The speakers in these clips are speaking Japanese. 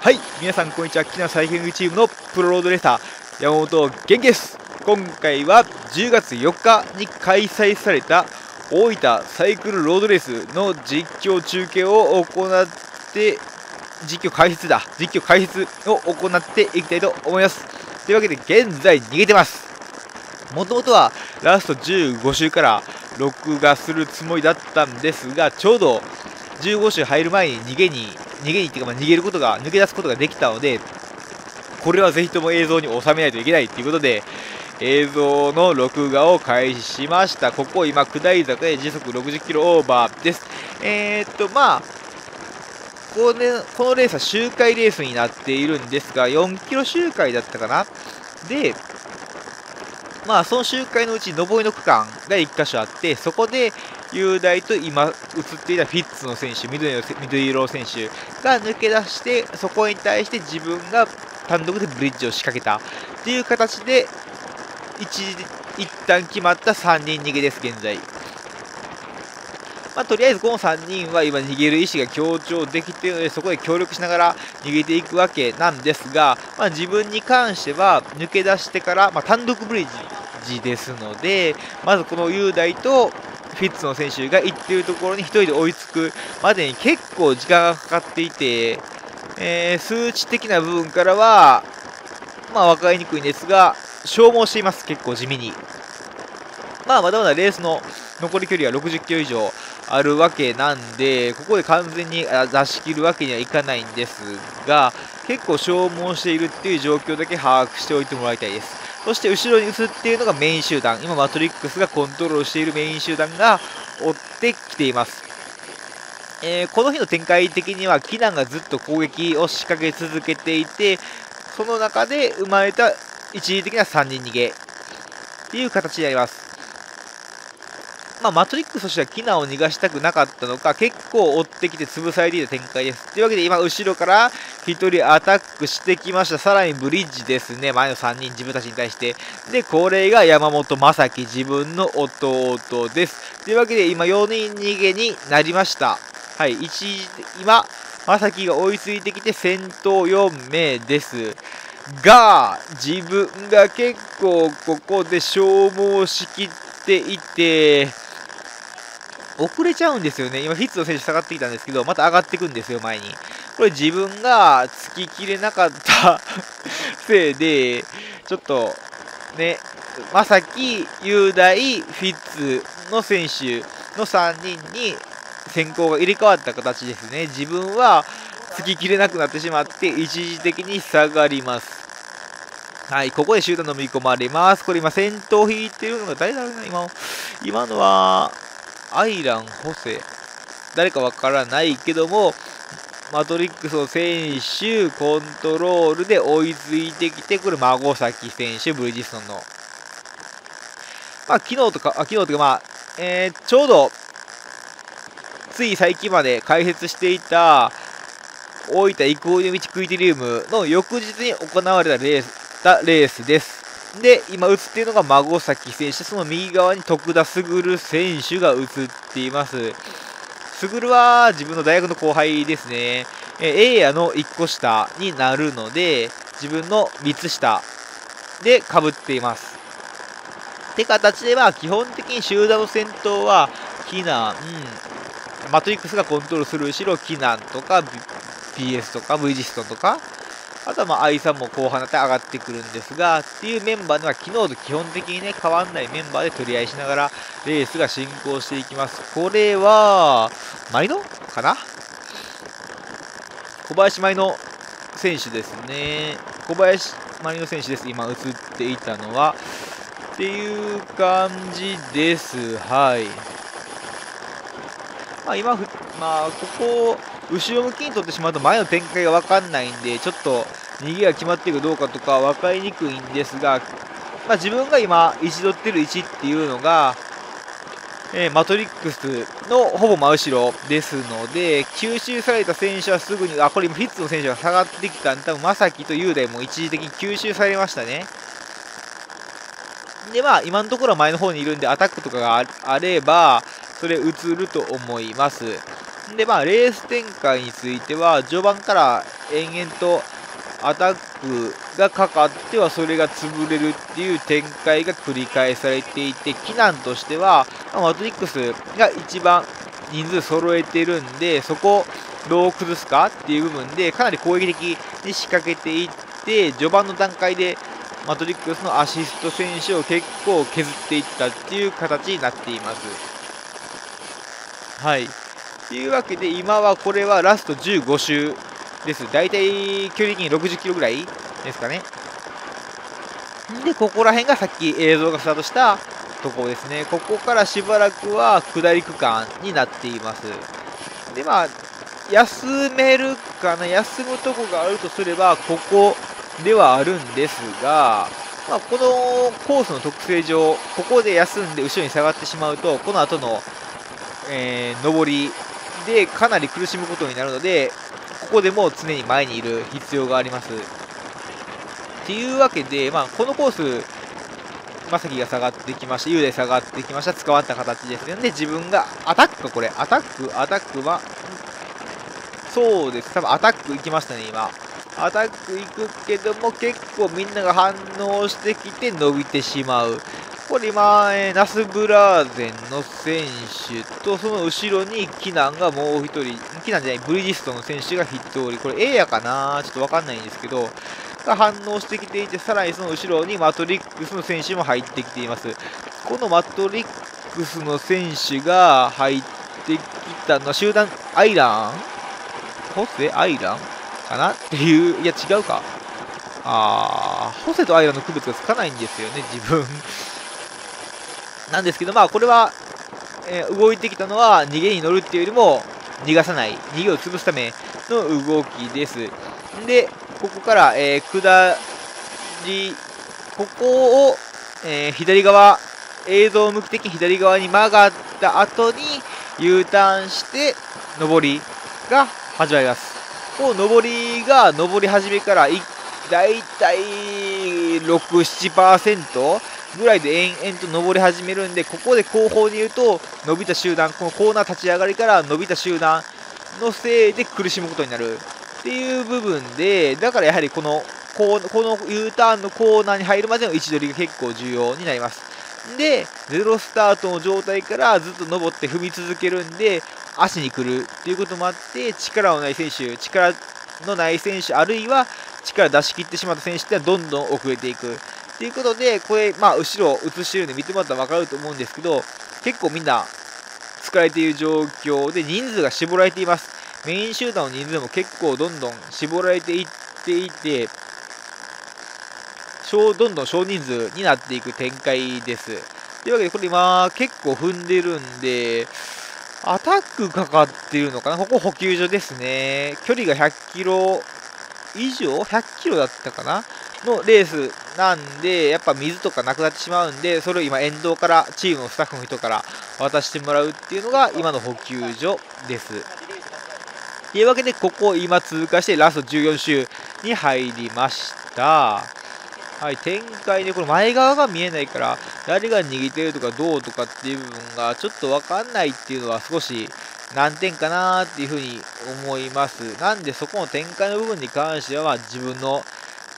はい皆さんこんにちは木梨サイクリングチームのプロロードレーサー山本元気です。今回は10月4日に開催された大分サイクルロードレースの実況中継を行って実況解説だ。実況解説を行っていきたいと思います。というわけで現在逃げてます。もともとはラスト15周から録画するつもりだったんですがちょうど15周入る前に逃げに逃げにっていうか、まあ、逃げることが抜け出すことができたのでこれはぜひとも映像に収めないといけないということで映像の録画を開始しました。ここ今下り坂で時速60キロオーバーです。えー、っとまあこのこのレースは周回レースになっているんですが4キロ周回だったかな。でまあその周回のうち上りの区間が1箇所あってそこで雄大と今映っていたフィッツの選手緑の緑色選手が抜け出してそこに対して自分が単独でブリッジを仕掛けたっていう形で一一旦決まった3人逃げです現在。まあ、とりあえずこの3人は今逃げる意思が強調できているのでそこで協力しながら逃げていくわけなんですが、まあ、自分に関しては抜け出してから、まあ、単独ブリッジですのでまずこの雄大とフィッツの選手が行っているところに1人で追いつくまでに結構時間がかかっていて、えー、数値的な部分からは、まあ、分かりにくいんですが消耗しています結構地味に。まあ、まだまだレースの残り距離は60キロ以上あるわけなんで、ここで完全に出し切るわけにはいかないんですが、結構消耗しているっていう状況だけ把握しておいてもらいたいです。そして後ろに映っていうのがメイン集団、今マトリックスがコントロールしているメイン集団が追ってきています。えー、この日の展開的には、キナンがずっと攻撃を仕掛け続けていて、その中で生まれた一時的な3人逃げっていう形になります。まあ、マトリックスとしてはキナを逃がしたくなかったのか、結構追ってきて潰されていた展開です。というわけで今、後ろから1人アタックしてきました。さらにブリッジですね。前の3人、自分たちに対して。で、これが山本正樹、自分の弟です。というわけで今、4人逃げになりました。はい、1、今、正樹が追いついてきて先頭4名です。が、自分が結構ここで消耗しきっていて、遅れちゃうんですよね。今、フィッツの選手下がってきたんですけど、また上がってくんですよ、前に。これ自分がつききれなかった せいで、ちょっと、ね、まさき、雄大、フィッツの選手の3人に先行が入れ替わった形ですね。自分はつききれなくなってしまって、一時的に下がります。はい、ここで集団飲み込まれます。これ今先頭引いてるのが誰だろうな、今。今のは、アイラン・ホセ。誰かわからないけども、マトリックスの選手、コントロールで追いついてきて、これ、孫崎選手、ブリヂストンの。まあ、昨日とか、あ昨日とか、まあ、えー、ちょうど、つい最近まで解説していた、大分イコール道クイテリウムの翌日に行われたレース、たレースです。で、今映っているのが孫崎選手、その右側に徳田卓選手が映っています。卓は自分の大学の後輩ですね。え A やの1個下になるので、自分の3つ下でかぶっています。って形で、まあ、基本的に集団の先頭は、キナン、マトリックスがコントロールする後ろ、キナンとか、PS とか、V ジストンとか、あとはまあ、愛さんも後半だって上がってくるんですが、っていうメンバーでは昨日と基本的にね、変わんないメンバーで取り合いしながら、レースが進行していきます。これは、マリノ？かな小林舞乃選手ですね。小林舞乃選手です。今映っていたのは。っていう感じです。はい。まあ、今、まあ、ここ、後ろ向きに取ってしまうと前の展開が分かんないんで、ちょっと逃げが決まっているかどうかとか分かりにくいんですが、まあ、自分が今、位置取ってる位置っていうのが、えー、マトリックスのほぼ真後ろですので、吸収された選手はすぐに、あ、これ今、フィッツの選手が下がってきたんで、多分、正樹と雄大も一時的に吸収されましたね。で、まあ、今のところは前の方にいるんで、アタックとかがあれば、それ映ると思います。で、まあ、レース展開については、序盤から延々とアタックがかかってはそれが潰れるっていう展開が繰り返されていて、避難としては、マトリックスが一番人数揃えてるんで、そこをどう崩すかっていう部分で、かなり攻撃的に仕掛けていって、序盤の段階でマトリックスのアシスト選手を結構削っていったっていう形になっています。はい。というわけで、今はこれはラスト15周です。だいたい距離的に60キロぐらいですかね。で、ここら辺がさっき映像がスタートしたところですね。ここからしばらくは下り区間になっています。で、まあ、休めるかな、休むとこがあるとすれば、ここではあるんですが、まあ、このコースの特性上、ここで休んで後ろに下がってしまうと、この後の、えー、上りでかなり苦しむことになるので、ここでも常に前にいる必要があります。っていうわけで、まあ、このコース、まさきが下がってきました、雄大下がってきました、使わった形ですよね。で、自分が、アタックか、これ、アタック、アタックは、そうです、多分アタック行きましたね、今。アタック行くけども結構みんなが反応してきて伸びてしまう。これ今、えー、ナスブラーゼンの選手とその後ろにキナンがもう1人、キナンじゃない、ブリヂストの選手が1人、これ A やかな？ちょっとわかんないんですけど、が反応してきていて、さらにその後ろにマトリックスの選手も入ってきています。このマトリックスの選手が入ってきたのは集団アイラン？ホセアイランかな？っていう、いや違うか。あー、ホセとアイランの区別がつかないんですよね、自分。なんですけど、まあこれは、えー、動いてきたのは逃げに乗るっていうよりも、逃がさない、逃げを潰すための動きです。で、ここから、えー、下り、ここを、えー、左側、映像向き的左側に曲がった後に U ターンして、上りが始まります。こう上りが上り始めからだいたい6、7%ぐらいで延々と上り始めるんで、ここで後方に言うと伸びた集団、このコーナー立ち上がりから伸びた集団のせいで苦しむことになるっていう部分で、だからやはりこのこの U ターンのコーナーに入るまでの位置取りが結構重要になります。で、ゼロスタートの状態からずっと登って踏み続けるんで、足に来るっていうこともあって、力のない選手、力のない選手、あるいは力出し切ってしまった選手ってはどんどん遅れていく。っていうことで、これ、まあ、後ろ映してるんで見てもらったら分かると思うんですけど、結構みんな疲れている状況で人数が絞られています。メイン集団の人数も結構どんどん絞られていっていて、小どんどん少人数になっていく展開です。というわけで、これ今結構踏んでるんで、アタックかかってるのかな？ここ補給所ですね。距離が100キロ以上 ?100 キロだったかな？のレースなんで、やっぱ水とかなくなってしまうんで、それを今沿道からチームのスタッフの人から渡してもらうっていうのが今の補給所です。というわけで、ここを今通過してラスト14周に入りました。はい、展開でこの前側が見えないから、誰が逃げてるとかどうとかっていう部分がちょっとわかんないっていうのは少し難点かなっていうふうに思います。なんでそこの展開の部分に関しては自分の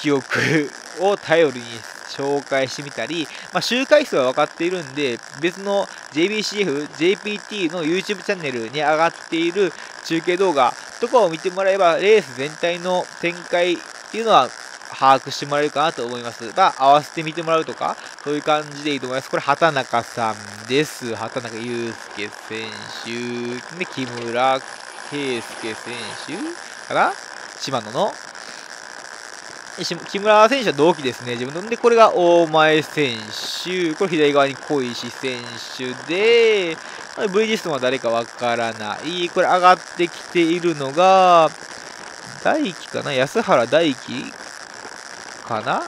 記憶を頼りに紹介してみたり、まあ、周回数は分かっているんで、別の JBCF、JPT の YouTube チャンネルに上がっている中継動画とかを見てもらえば、レース全体の展開っていうのは把握してもらえるかなと思います。まあ、合わせてみてもらうとか、そういう感じでいいと思います。これ、畑中さんです。畑中祐介選手、で、木村圭介選手かな島野の。木村選手は同期ですね。自分の。で、これが大前選手。これ左側に小石選手で、V リストは誰かわからない。これ上がってきているのが、大輝かな？安原大輝かな？っ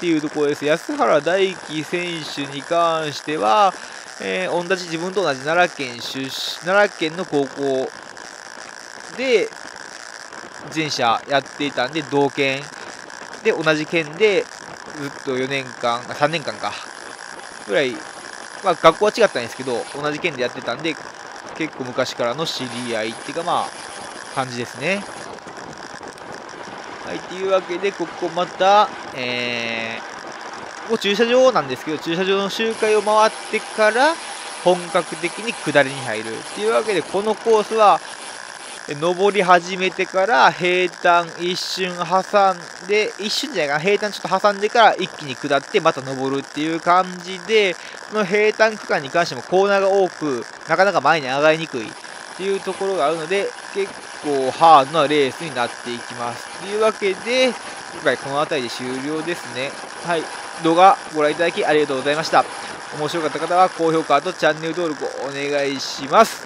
ていうところです。安原大輝選手に関しては、えー、同じ自分と同じ奈良県出身、奈良県の高校で前者やっていたんで、同県で同じ県でずっと4年間、3年間か、ぐらい、まあ学校は違ったんですけど、同じ県でやってたんで、結構昔からの知り合いっていうかまあ感じですね。はいというわけでここまたえー、ここ駐車場なんですけど駐車場の周回を回ってから本格的に下りに入るっていうわけでこのコースは登り始めてから平坦一瞬挟んで一瞬じゃないかな平坦ちょっと挟んでから一気に下ってまた登るっていう感じでこの平坦区間に関してもコーナーが多くなかなか前に上がりにくいっていうところがあるので結構ハードなレースになっていきます。というわけで今回この辺りで終了ですね。はい。動画ご覧いただきありがとうございました。面白かった方は高評価とチャンネル登録をお願いします。